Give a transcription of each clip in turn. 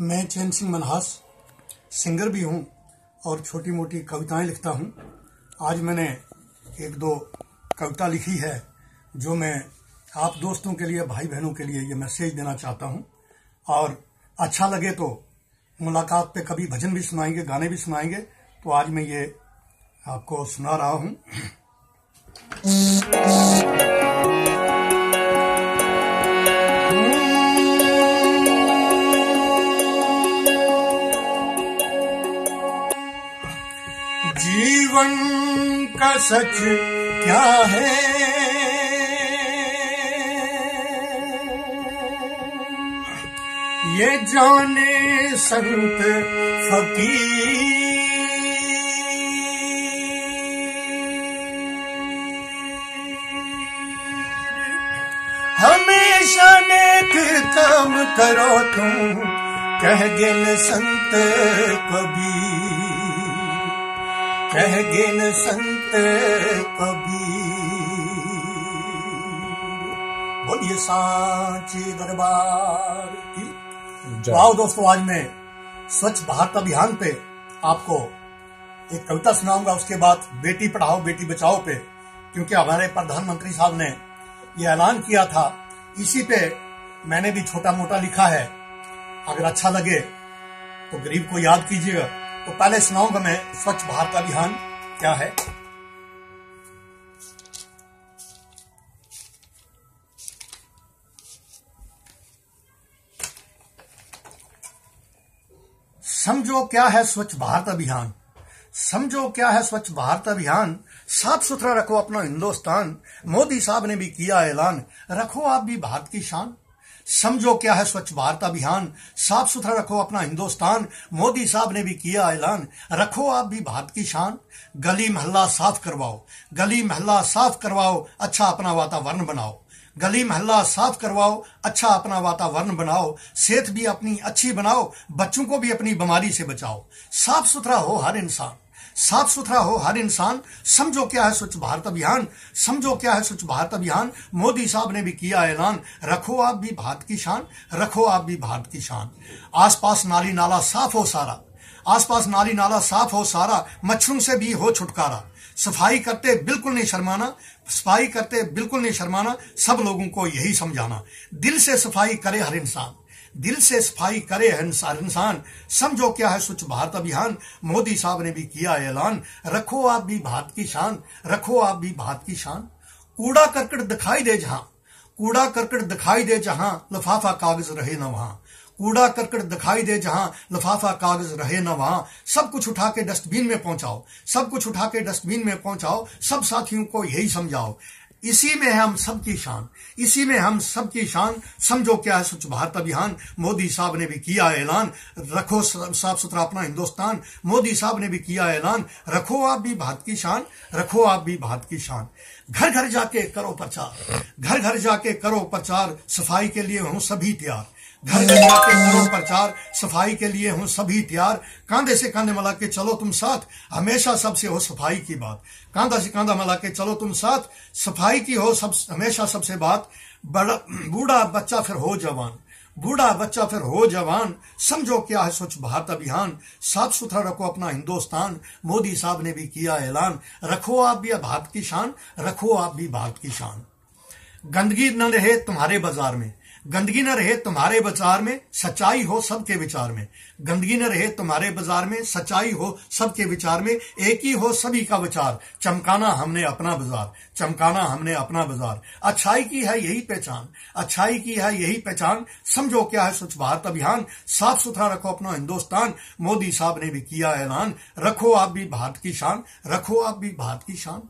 मैं चैन सिंह मनहास सिंगर भी हूँ और छोटी मोटी कविताएँ लिखता हूँ। आज मैंने एक दो कविता लिखी है जो मैं आप दोस्तों के लिए भाई बहनों के लिए ये मैसेज देना चाहता हूँ। और अच्छा लगे तो मुलाकात पे कभी भजन भी सुनाएँगे, गाने भी सुनाएँगे। तो आज मैं ये आपको सुना रहा हूँ। जीवन का सच क्या है? ये जाने संत फकीर। हमेशा नेक काम करो तुम, कह गिन संत कबीर। कह गिन संत कबीर। बोलिए सांची दरबार की। वाह दोस्तों आज मैं स्वच्छ भारत अभियान पे आपको एक कविता सुनाऊँगा उसके बाद बेटी पढ़ाओ बेटी बचाओ पे क्योंकि हमारे प्रधानमंत्री साहब ने ये ऐलान किया था। इसी पे मैंने भी छोटा मोटा लिखा है। अगर अच्छा लगे तो गरीब को याद कीजिएगा। तो पहले सुनाऊँगा मैं स्वच्छ भारत अभियान, क्या है? समझो क्या है स्वच्छ भारत अभियान। समझो क्या है स्वच्छ भारत अभियान। साफ़ सुथरा रखो अपना हिंदुस्तान। मोदी साहब ने भी किया ऐलान। रखो आप भी भारत की शान। समझो क्या है स्वच्छ भारत अभियान? साफ़ सुथरा रखो अपना हिंदुस्तान। मोदी साहब ने भी किया ऐलान। रखो आप भी भारत की शान। गली मोहल्ला साफ़ करवाओ। गली मोहल्ला साफ़ करवाओ अच्छा अपना वातावरण बनाओ। गली मोहल्ला साफ़ करवाओ अच्छा अपना वातावरण बनाओ। सेहत भी अपनी अच्छी बनाओ। बच्चों को भी अपनी बीमारी से बचाओ। साफ़ सुथरा हो हर इंसान। साफ़ सुथरा हो, हर इंसान समझो क्या है स्वच्छ भारत अभियान, समझो क्या है स्वच्छ भारत अभियान। मोदी साहब ने भी किया ऐलान, रखो आप भी भारत की शान, रखो आप भी भारत की शान। आसपास नाली नाला साफ़ हो सारा, आसपास नाली नाला साफ़ हो सारा, मच्छरों से भी हो छुटकारा। सफ़ाई करते बिल्कुल नहीं शर्माना, सफ़ाई करते बिल्कुल नहीं शर्माना, सब लोगों को यही समझाना। दिल से सफ़ाई करे हर इंसान। दिल से सफ़ाई करे हर इंसान। समझो क्या है स्वच्छ भारत अभियान। मोदी साहब ने भी किया ऐलान। रखो आप भी भारत की शान, रखो आप भी भारत की शान। कूड़ा करकट दिखाई दे जहाँ, कूड़ा करकट दिखाई दे जहाँ लफाफा कागज़ रहे न वहाँ। कूड़ा करकट दिखाई दे जहाँ लफाफा कागज़ रहे न वहाँ। सब कुछ उठा के डस्टबिन में पहुंचाओ, सब कुछ उठा के डस्टबिन में पहुंचाओ। सब साथियों को यही समझाओ। इसी में है हम सबकी शान, इसी में हम सबकी शान। समझो क्या है स्वच्छ भारत अभियान? मोदी साहब ने भी किया ऐलान, रखो साफ़ सुथरा अपना हिंदुस्तान। मोदी साहब ने भी किया ऐलान, रखो आप भी भारत की शान, रखो आप भी भारत की शान। घर घर जाके करो प्रचार घर घर जाके करो प्रचार। सफ़ाई के लिए हूँ सभी तैयार। घर घर जाके करो प्रचार सफ़ाई के लिए हूँ सभी तैयार। कांधे से कांधे मिला के चलो तुम साथ। हमेशा सबसे हो सफ़ाई की बात। कांधा से कांधा मिला के चलो तुम साथ। सफ़ाई की हो सब, हमेशा सबसे बात। बड़ा, बूढ़ा बच्चा फिर हो जवान। बूढ़ा बच्चा फिर हो जवान। समझो क्या है स्वच्छ भारत अभियान। साफ़ सुथरा रखो अपना हिंदुस्तान। मोदी साहब ने भी किया ऐलान। रखो आप भी भारत की शान। रखो आप भी भारत की शान। गंदगी न रहे तुम्हारे बाज़ार में। गंदगी न रहे तुम्हारे बाज़ार में सच्चाई हो सबके विचार में। गंदगी न रहे तुम्हारे बाज़ार में सच्चाई हो सबके विचार में। एक ही हो सभी का विचार। चमकाना हमने अपना बाज़ार। चमकाना हमने अपना बाज़ार। अच्छाई की है यही पहचान। अच्छाई की है यही पहचान। समझो क्या है स्वच्छ भारत अभियान। साफ़ सुथरा रखो अपना हिंदुस्तान। मोदी साहब ने भी किया ऐलान। रखो आप भी भारत की शान। रखो आप भी भारत की शान।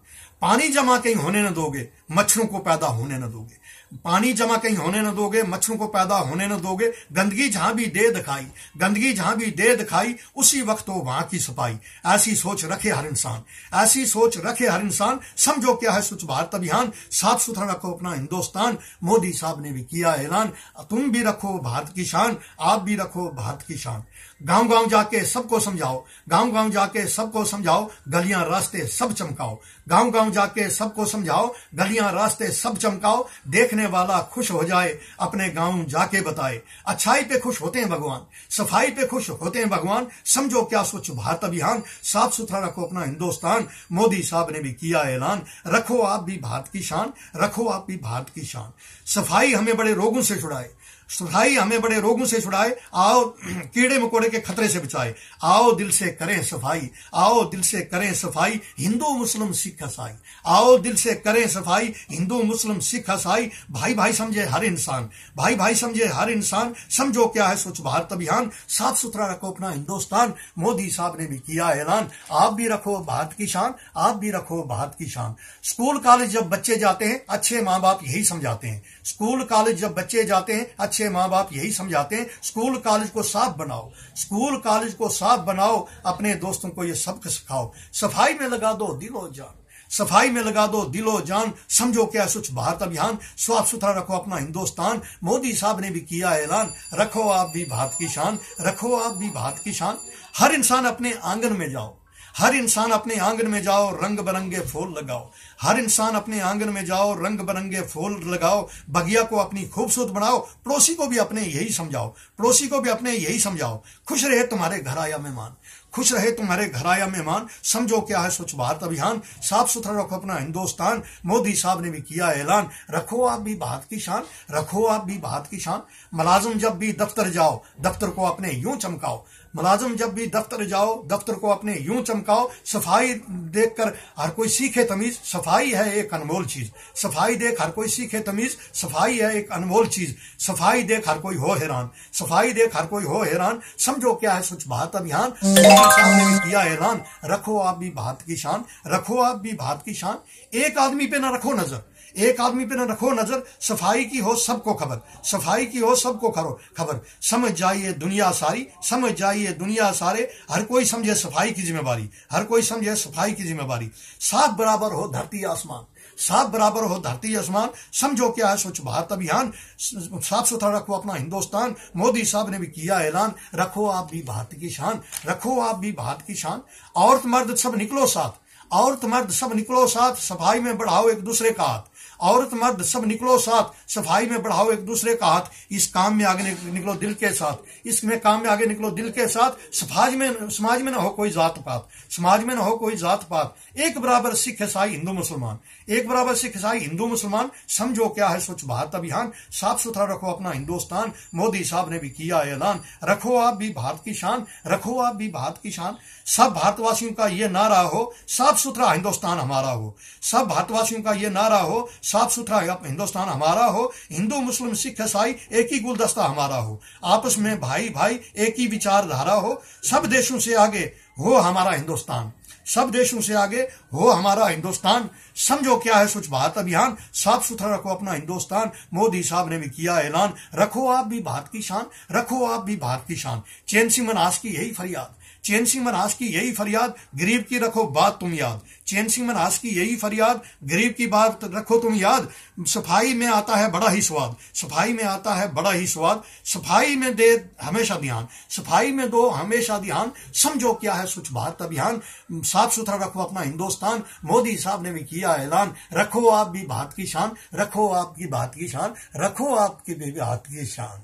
पानी जमा कहीं होने न दोगे, मच्छरों को पैदा होने न दोगे। पानी जमा कहीं होने न दोगे, मच्छरों को पैदा होने न दोगे। गंदगी जहाँ भी दे दिखाई, गंदगी जहाँ भी दे दिखाई, उसी वक्त हो वहाँ की सफ़ाई। ऐसी सोच रखे हर इंसान। ऐसी सोच रखे हर इंसान। समझो क्या है स्वच्छ भारत अभियान। साफ़ सुथरा रखो अपना हिंदुस्तान। मोदी साहब ने भी किया ऐलान। तुम भी रखो भारत की शान। आप भी रखो भारत की शान। गाँव गाँव जाके सबको समझाओ। गाँव गाँव जाके सबको समझाओ। गलियाँ, रास्ते सब चमकाओ। गाँव गाँव जाके सबको समझाओ, गलियाँ, रास्ते सब चमकाओ, देखने वाला खुश हो जाए, अपने गाँव जाके बताए। अच्छाई पे खुश होते हैं भगवान, सफ़ाई पे खुश होते हैं भगवान, समझो क्या स्वच्छ भारत अभियान, साफ़ सुथरा रखो अपना हिंदुस्तान, मोदी साहब ने भी किया ऐलान, रखो आप भी भारत की शान, रखो आप भी भारत की शान। सफ़ाई हमें बड़े रोगों से छुड़ाए सफ़ाई हमें बड़े रोगों से छुड़ाए। आओ, कीड़े मकोड़े के खतरे से बचाए। आओ, दिल से करें सफ़ाई। आओ, दिल से करें सफ़ाई, हिंदू मुस्लिम सिख ईसाई आओ, दिल से करें सफ़ाई, हिंदू मुस्लिम सिख ईसाई भाई भाई समझे हर इंसान। भाई भाई समझे हर इंसान। समझो क्या है स्वच्छ भारत अभियान। साफ़ सुथरा रखो अपना हिंदुस्तान। मोदी साहब ने भी किया ऐलान। आप भी रखो भारत की शान। आप भी रखो भारत की शान। स्कूल, कॉलेज जब बच्चे जाते हैं, अच्छे माँ बाप यही समझाते हैं। स्कूल, कॉलेज जब बच्चे जाते हैं, अच्छे अच्छे माँ बाप यही समझाते हैं, स्कूल कॉलेज को साफ़ बनाओ। स्कूल कॉलेज को साफ़ बनाओ, अपने दोस्तों को ये सबक सिखाओ। सफ़ाई में लगा दो, दिलो जान। सफ़ाई में लगा दो, दिलो जान। समझो क्या स्वच्छ भारत अभियान। साफ़ सुथरा रखो अपना हिंदुस्तान। मोदी साहब ने भी किया ऐलान। रखो आप भी भारत की शान। रखो आप भी भारत की शान। हर इंसान अपने आँगन में जाओ। हर इंसान अपने आँगन में जाओ, रंग बिरंगे फूल लगाओ। हर इंसान अपने आँगन में जाओ, रंग बिरंगे फूल लगाओ। बगिया को अपनी खूबसूरत बनाओ, पड़ोसी को भी अपने यही समझाओ। पड़ोसी को भी अपने यही समझाओ। खुश रहे तुम्हारे घर आया मेहमान। खुश रहे तुम्हारे घर आया मेहमान। समझो क्या है स्वच्छ भारत अभियान। साफ़ सुथरा रखो अपना हिंदुस्तान। मोदी साहब ने भी किया ऐलान। रखो आप भी भारत की शान। रखो आप भी भारत की शान। मुलाजम जब भी दफ्तर जाओ, दफ्तर को अपने यूँ चमकाओ। मुलाजम, जब भी दफ्तर जाओ, दफ्तर को अपने यूँ चमकाओ, सफ़ाई देखकर हर कोई सीखे तमीज, सफ़ाई है एक अनमोल चीज़। सफ़ाई देख हर कोई सीखे तमीज, सफ़ाई है एक अनमोल चीज़। सफ़ाई देख हर कोई हो हैरान। सफ़ाई देख हर कोई हो हैरान। समझो क्या है स्वच्छ भारत अभियान? ने भी किया ऐलान रखो आप भी भारत की शान, रखो आप भी भारत की शान। एक आदमी पे ना रखो नज़र। एक आदमी पे न रखो नज़र। सफ़ाई की हो सबको खबर। सफ़ाई की हो सबको खबर। समझ जाइए दुनिया सारी, समझ जाइए दुनिया सारे, हर कोई समझे सफ़ाई की जिम्मेवारी, हर कोई समझे सफ़ाई की जिम्मेवारी। सात बराबर हो धरती आसमान साफ़ बराबर हो धरती आसमान, समझो क्या है, स्वच्छ भारत अभियान, साफ़ सुथरा रखो अपना हिंदुस्तान, मोदी साहब ने भी किया ऐलान, रखो आप भी भारत की शान, रखो आप भी भारत की शान। औरत मर्द सब निकलो साथ, औरत मर्द सब निकलो साथ, सफ़ाई में बढ़ाओ एक दूसरे का हाथ। औरत मर्द सब निकलो साथ, सफ़ाई में बढ़ाओ एक दूसरे का हाथ, इस काम में आगे निकलो दिल के साथ, इसमें काम में आगे निकलो दिल के साथ, समाज में समाज में ना हो कोई जात पात, समाज में ना हो कोई जात पात, एक बराबर सिख ईसाई हिंदू मुसलमान, एक बराबर सिख ईसाई हिंदू मुसलमान, समझो क्या है स्वच्छ भारत अभियान, साफ़ सुथरा रखो अपना हिंदुस्तान, मोदी साहब ने भी किया ऐलान, रखो आप भी भारत की शान, रखो आप भी भारत की शान, सब भारतवासियों का ये नारा हो, साफ़ सुथरा हिंदुस्तान हमारा हो, सब भारतवासियों का ये नारा हो साफ़ सुथरा हिंदुस्तान हमारा हो, हिंदू मुस्लिम सिख ईसाई एक ही गुलदस्ता हमारा हो। आपस में भाई भाई एक ही विचारधारा हो। सब देशों से आगे हो हमारा हिंदुस्तान। सब देशों से आगे हो हमारा हिंदुस्तान। समझो क्या है स्वच्छ भारत अभियान? साफ़ सुथरा रखो अपना हिंदुस्तान। मोदी साहब ने भी किया ऐलान। रखो आप भी भारत की शान। रखो आप भी भारत की शान। चैन सिंह मनास की यही फरियाद। चैन सिंह मनहास की यही फरियाद। गरीब की रखो बात तुम याद। चैन सिंह मनहास की यही फरियाद, गरीब की बात रखो तुम याद। सफ़ाई में आता है बड़ा ही स्वाद, सफ़ाई में आता है बड़ा ही स्वाद। सफ़ाई में दे हमेशा ध्यान, सफ़ाई में दो हमेशा ध्यान। समझो क्या है स्वच्छ भारत अभियान। साफ़ सुथरा रखो अपना हिंदुस्तान। मोदी साहब ने भी किया ऐलान, रखो आप भी भारत की शान, रखो आपकी भारत की शान, रखो आपकी भारत की शान।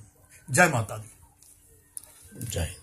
जय माता दी। जय।